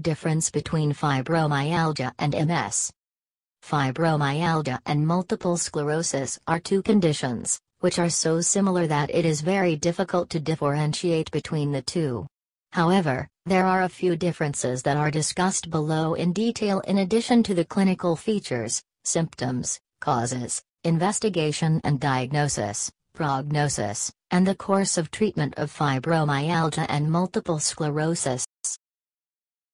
Difference between fibromyalgia and MS. Fibromyalgia and multiple sclerosis are two conditions, which are so similar that it is very difficult to differentiate between the two. However, there are a few differences that are discussed below in detail in addition to the clinical features, symptoms, causes, investigation and diagnosis, prognosis, and the course of treatment of fibromyalgia and multiple sclerosis.